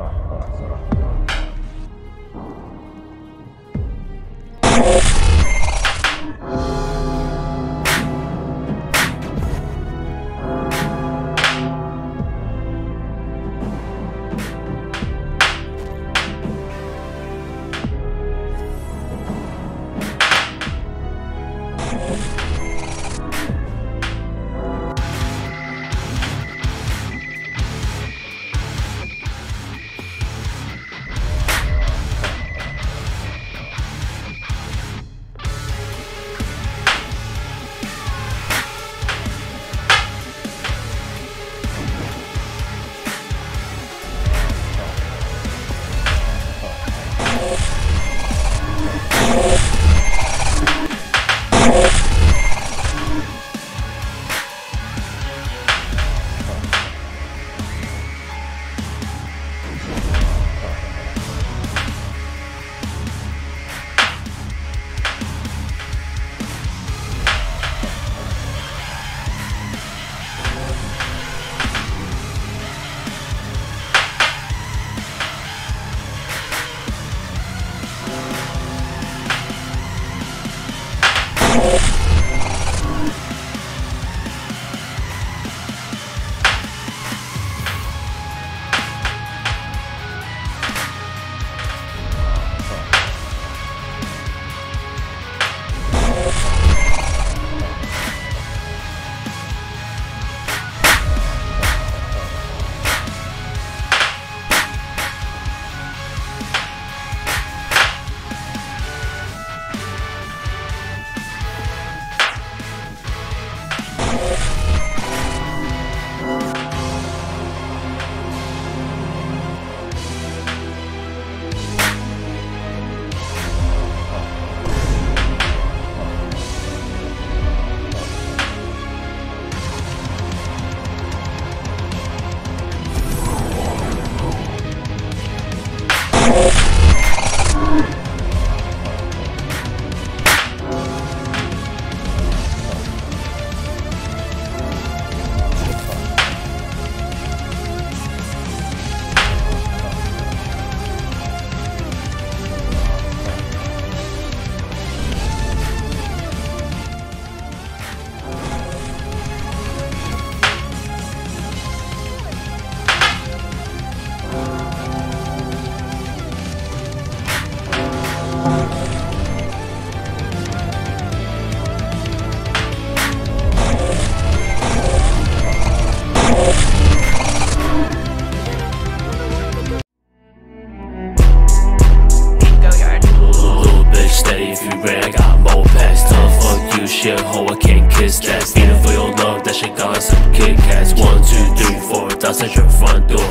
صراحة صراحة Shit, kiss that. Feeling for your love, that shit got some Kit Kats. One, two, three, four, that's at your front door.